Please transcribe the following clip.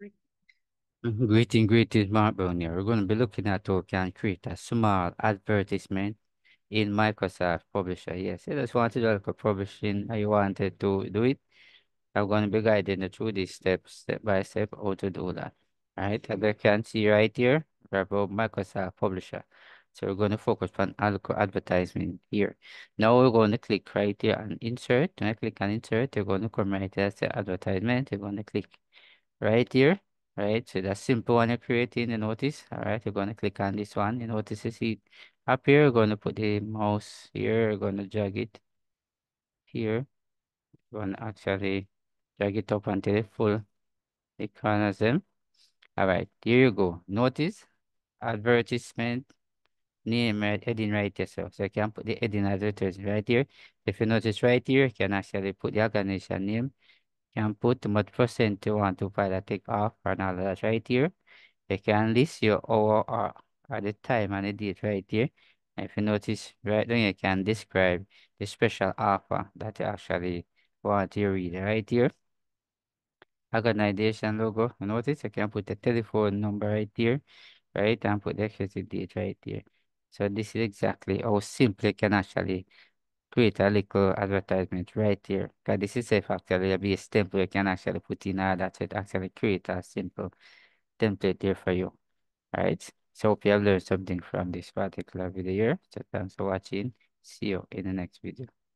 Mm-hmm. Greeting, greetings, Mark Brown here. We're going to be looking at how can create a small advertisement in Microsoft Publisher. Yes, you just wanted to look at publishing, you wanted to do it. I'm going to be guiding you through this steps, step by step, how to do that. All right, as you can see right here, we Microsoft Publisher. So we're going to focus on advertisement here. Now we're going to click right here and insert. When I click on insert, you're going to come right here, advertisement. You're going to click right here right? So that's simple one you're creating, you notice, all right? You're going to click on this one, you notice you see up here, you're going to put the mouse here, you're going to drag it here. You're going to actually drag it up until it full the corners them. All right, here you go. Notice advertisement name right heading right here. So, so you can put the heading advertisement right here. If you notice right here, you can actually put the organization name can put the what percent want to file a take off and all that right here. You can list your or at the time and the date right here. if you notice right then you can describe the special offer that you actually want to read right here. Organization logo, you notice you can put the telephone number right here, right? And put the exit date right here. So this is exactly how simple you can actually create a little advertisement right here. Because this is if actually a base template you can actually put in all ah, that it actually create a simple template here for you. Alright. So hope you have learned something from this particular video here. So thanks for watching. See you in the next video.